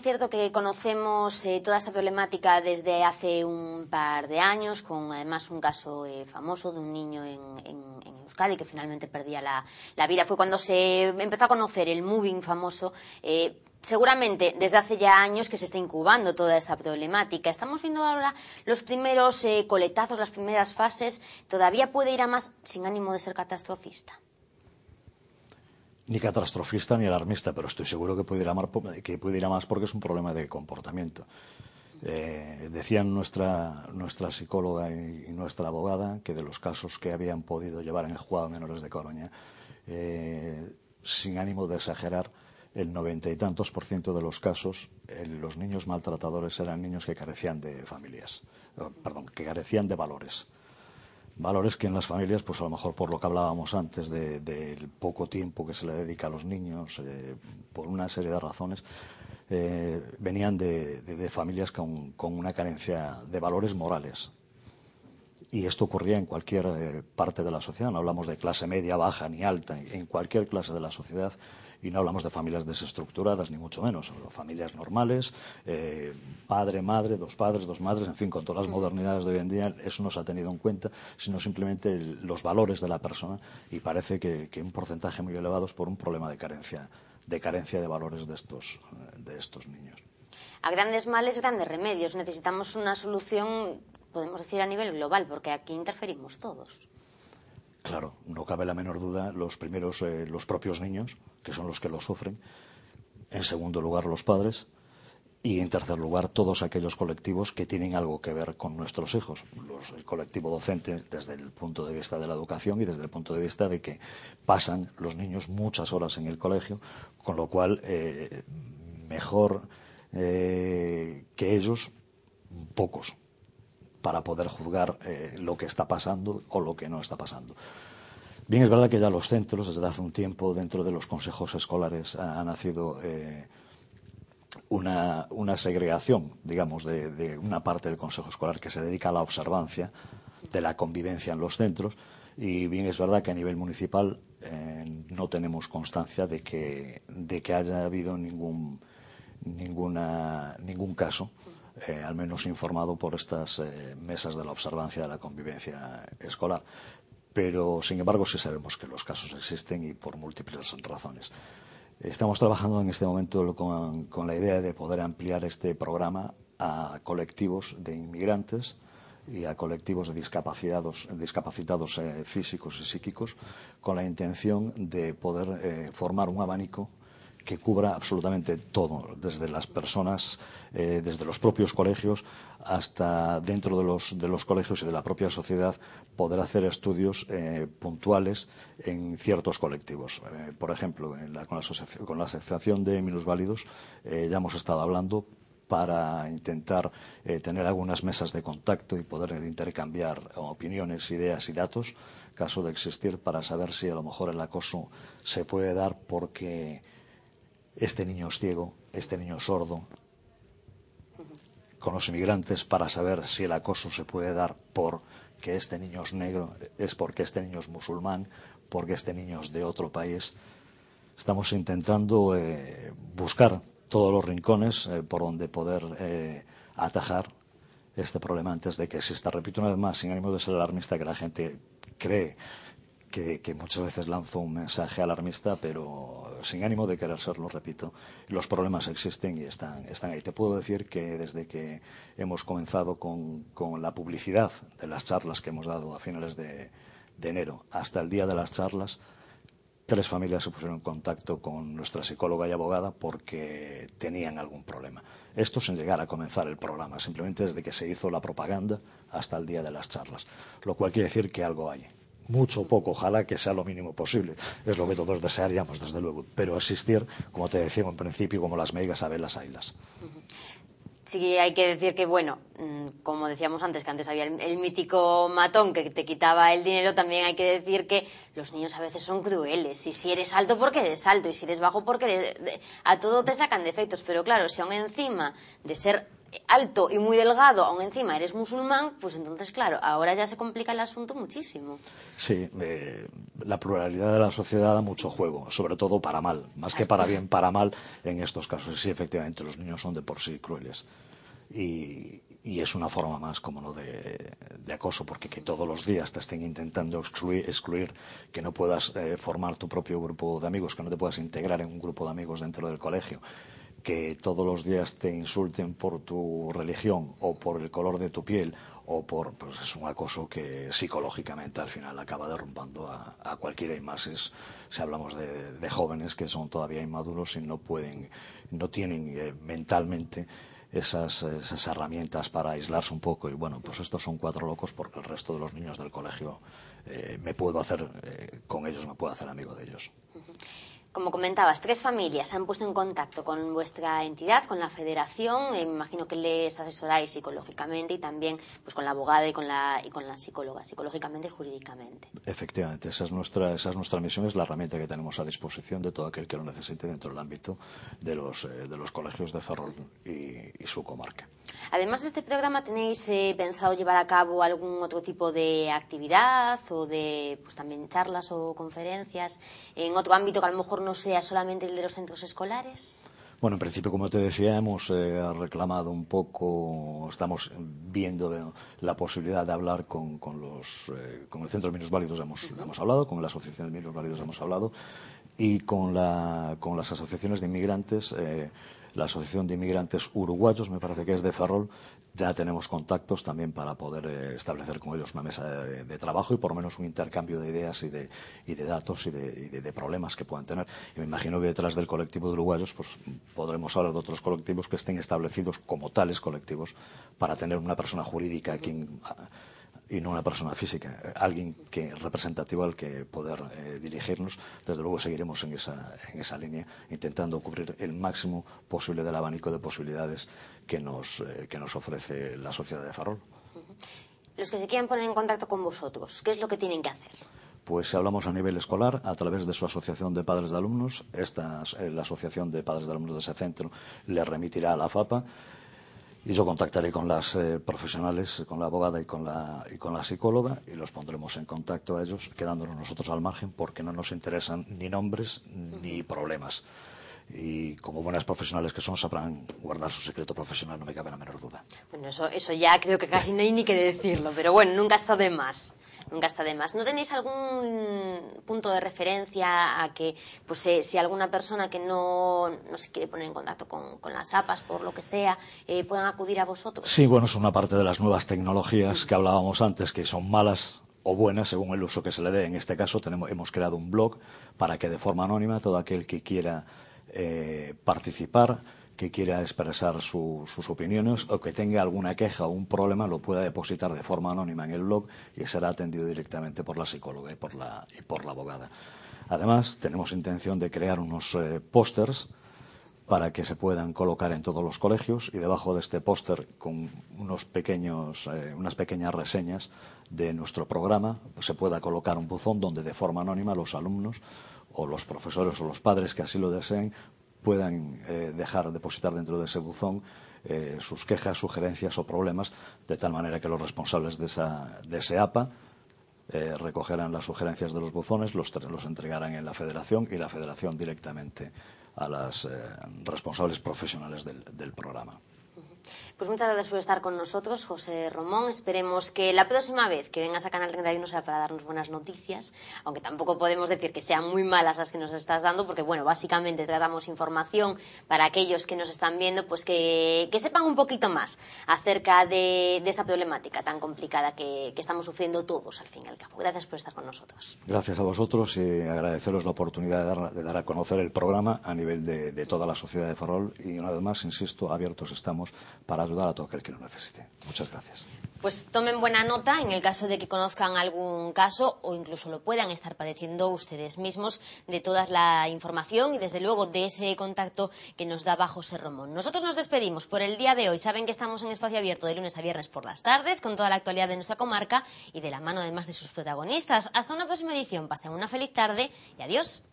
Es cierto que conocemos eh, toda esta problemática desde hace un par de años, con además un caso eh, famoso de un niño en, en, Euskadi que finalmente perdía la, la, vida. Fue cuando se empezó a conocer el moving famoso. Eh, seguramente desde hace ya años que se está incubando toda esta problemática. Estamos viendo ahora los primeros eh, coletazos, las primeras fases. ¿Todavía puede ir a más sin ánimo de ser catastrofista? Ni catastrofista ni alarmista, pero estoy seguro que puede ir a más, que ir más porque es un problema de comportamiento. Eh, decían nuestra, nuestra psicóloga y, nuestra abogada que de los casos que habían podido llevar en el juzgado menores de Coruña, eh, sin ánimo de exagerar, el noventa y tantos por ciento de los casos, eh, los niños maltratadores eran niños que carecían de familias, perdón, que carecían de valores valores que en las familias, pues a lo mejor por lo que hablábamos antes del de, poco tiempo que se le dedica a los niños, eh, por una serie de razones, eh, venían de, familias con, con, una carencia de valores morales. Y esto ocurría en cualquier eh, parte de la sociedad, no hablamos de clase media, baja ni alta, en cualquier clase de la sociedad y no hablamos de familias desestructuradas, ni mucho menos, familias normales, eh, padre, madre, dos padres, dos madres, en fin, con todas las modernidades de hoy en día, eso no se ha tenido en cuenta, sino simplemente el, los valores de la persona y parece que, que, un porcentaje muy elevado es por un problema de carencia, de carencia de valores de estos, de estos niños. A grandes males, grandes remedios. Necesitamos una solución, podemos decir, a nivel global, porque aquí interferimos todos. Claro, no cabe la menor duda, los primeros, eh, los propios niños, que son los que lo sufren. En segundo lugar, los padres. Y en tercer lugar, todos aquellos colectivos que tienen algo que ver con nuestros hijos. Los, el colectivo docente, desde el punto de vista de la educación y desde el punto de vista de que pasan los niños muchas horas en el colegio, con lo cual, eh, mejor eh, que ellos, pocos, para poder juzgar eh, lo que está pasando o lo que no está pasando. Bien, es verdad que ya los centros, desde hace un tiempo, dentro de los consejos escolares, ha, nacido eh, una, una, segregación, digamos, de, una parte del consejo escolar que se dedica a la observancia de la convivencia en los centros. Y bien, es verdad que a nivel municipal eh, no tenemos constancia de que, de que haya habido ningún, ningún caso eh, al menos informado por estas eh, mesas de la observancia de la convivencia escolar. Pero, sin embargo, sí sabemos que los casos existen y por múltiples razones. Estamos trabajando en este momento con, la idea de poder ampliar este programa a colectivos de inmigrantes y a colectivos de discapacitados, discapacitados eh, físicos y psíquicos con la intención de poder formar un abanico que cubra absolutamente todo, desde las personas, eh, desde los propios colegios hasta dentro de los, de los, colegios y de la propia sociedad, poder hacer estudios eh, puntuales en ciertos colectivos. Eh, por ejemplo, la, con, la con, la Asociación de Minusválidos eh, ya hemos estado hablando para intentar tener algunas mesas de contacto y poder intercambiar opiniones, ideas y datos, caso de existir, para saber si a lo mejor el acoso se puede dar porque este niño es ciego, este niño es sordo, con los inmigrantes para saber si el acoso se puede dar porque este niño es negro, es porque este niño es musulmán, porque este niño es de otro país. Estamos intentando eh, buscar todos los rincones eh, por donde poder eh, atajar este problema antes de que exista. Repito una vez más, sin ánimo de ser alarmista, que la gente cree que, que, muchas veces lanzo un mensaje alarmista, pero sin ánimo de querer serlo, repito, los problemas existen y están, están ahí. Te puedo decir que desde que hemos comenzado con, con la publicidad de las charlas que hemos dado a finales de, de enero hasta el día de las charlas, tres familias se pusieron en contacto con nuestra psicóloga y abogada porque tenían algún problema. Esto sin llegar a comenzar el programa, simplemente desde que se hizo la propaganda hasta el día de las charlas, lo cual quiere decir que algo hay mucho o poco, ojalá que sea lo mínimo posible. Es lo que todos desearíamos, desde luego. Pero existir, como te decía en principio, como las meigas a ver las ailas. Sí, hay que decir que, bueno, mm, como decíamos antes, que antes había el, el, mítico matón que te quitaba el dinero, también hay que decir que los niños a veces son crueles. Y si eres alto, porque eres alto. Y si eres bajo, porque eres... a todo te sacan defectos. Pero claro, si aún encima de ser alto y muy delgado, aún encima eres musulmán, pues entonces, claro, ahora ya se complica el asunto muchísimo. Sí, eh, la pluralidad de la sociedad da mucho juego, sobre todo para mal, más que para bien, para mal en estos casos. Sí, efectivamente, los niños son de por sí crueles. Y, es una forma más, como no, de, acoso, porque que todos los días te estén intentando excluir, excluir que no puedas eh, formar tu propio grupo de amigos, que no te puedas integrar en un grupo de amigos dentro del colegio, que todos los días te insulten por tu religión o por el color de tu piel o por pues es un acoso que psicológicamente al final acaba derrumbando a, cualquiera. Y más es, si hablamos de, jóvenes que son todavía inmaduros y no pueden no tienen eh, mentalmente esas, esas, herramientas para aislarse un poco. Y bueno pues estos son cuatro locos porque el resto de los niños del colegio eh, me puedo hacer eh, con ellos me puedo hacer amigo de ellos como comentabas, tres familias se han puesto en contacto con vuestra entidad, con la federación. Eh, me imagino que les asesoráis psicológicamente y también pues, con la abogada y con la, y con la psicóloga, psicológicamente y jurídicamente. Efectivamente, esa es, nuestra, esa es nuestra misión, es la herramienta que tenemos a disposición de todo aquel que lo necesite dentro del ámbito de los, eh, de los colegios de Ferrol y, su comarca. Además de este programa, ¿tenéis eh, pensado llevar a cabo algún otro tipo de actividad o de pues, también charlas o conferencias en otro ámbito que a lo mejor no sea solamente el de los centros escolares? Bueno, en principio, como te decía, hemos eh, reclamado un poco, estamos viendo la posibilidad de hablar con, con los, eh, con el Centro de Minusválidos hemos, hemos hablado, con la Asociación de Minusválidos hemos hablado y con, la, con las asociaciones de inmigrantes. Eh, la Asociación de Inmigrantes Uruguayos, me parece que es de Ferrol, ya tenemos contactos también para poder eh, establecer con ellos una mesa de, trabajo y por lo menos un intercambio de ideas y de, y de datos y, de, problemas que puedan tener. Y me imagino que detrás del colectivo de uruguayos pues, podremos hablar de otros colectivos que estén establecidos como tales colectivos para tener una persona jurídica a quien y no una persona física, alguien que representativo al que poder eh, dirigirnos. Desde luego seguiremos en esa, en esa línea, intentando cubrir el máximo posible del abanico de posibilidades que nos, eh, que nos ofrece la sociedad de Farol. Los que se quieran poner en contacto con vosotros, ¿qué es lo que tienen que hacer? Pues si hablamos a nivel escolar, a través de su asociación de padres de alumnos, esta, eh, la asociación de padres de alumnos de ese centro le remitirá a la FAPA y yo contactaré con las eh, profesionales, con la abogada y con la, y con la psicóloga y los pondremos en contacto a ellos, quedándonos nosotros al margen porque no nos interesan ni nombres ni problemas. Y como buenas profesionales que son, sabrán guardar su secreto profesional, no me cabe la menor duda. Bueno, eso, eso ya creo que casi no hay ni que decirlo, pero bueno, nunca está de más nunca está de más. ¿No tenéis algún punto de referencia a que, pues, eh, si alguna persona que no, no, se quiere poner en contacto con, las APAS, por lo que sea, eh, puedan acudir a vosotros? Sí, bueno, es una parte de las nuevas tecnologías que hablábamos antes, que son malas o buenas según el uso que se le dé. En este caso tenemos, hemos creado un blog para que de forma anónima todo aquel que quiera eh, participar que quiera expresar sus opiniones o que tenga alguna queja o un problema lo pueda depositar de forma anónima en el blog y será atendido directamente por la psicóloga y por la, y por la abogada. Además, tenemos intención de crear unos eh, pósters para que se puedan colocar en todos los colegios y debajo de este póster con unos pequeños, eh, unas pequeñas reseñas de nuestro programa se pueda colocar un buzón donde de forma anónima los alumnos o los profesores o los padres que así lo deseen puedan eh, dejar depositar dentro de ese buzón eh, sus quejas, sugerencias o problemas, de tal manera que los responsables de, esa, de ese APA eh, recogerán las sugerencias de los buzones, los, los entregarán en la federación y la federación directamente a las responsables profesionales del programa. Pues muchas gracias por estar con nosotros, José Romón. Esperemos que la próxima vez que vengas a Canal 31 sea para darnos buenas noticias, aunque tampoco podemos decir que sean muy malas las que nos estás dando, porque bueno, básicamente tratamos información para aquellos que nos están viendo, pues que, sepan un poquito más acerca de, esta problemática tan complicada que, estamos sufriendo todos al fin y al cabo. Gracias por estar con nosotros. Gracias a vosotros y agradeceros la oportunidad de dar, a conocer el programa a nivel de, de toda la sociedad de Farol y una vez más, insisto, abiertos estamos para a todo aquel que lo necesite. Muchas gracias. Pues tomen buena nota en el caso de que conozcan algún caso o incluso lo puedan estar padeciendo ustedes mismos de toda la información y desde luego de ese contacto que nos da José Romón. Nosotros nos despedimos por el día de hoy. Saben que estamos en espacio abierto de lunes a viernes por las tardes con toda la actualidad de nuestra comarca y de la mano además de sus protagonistas. Hasta una próxima edición. Pasen una feliz tarde y adiós.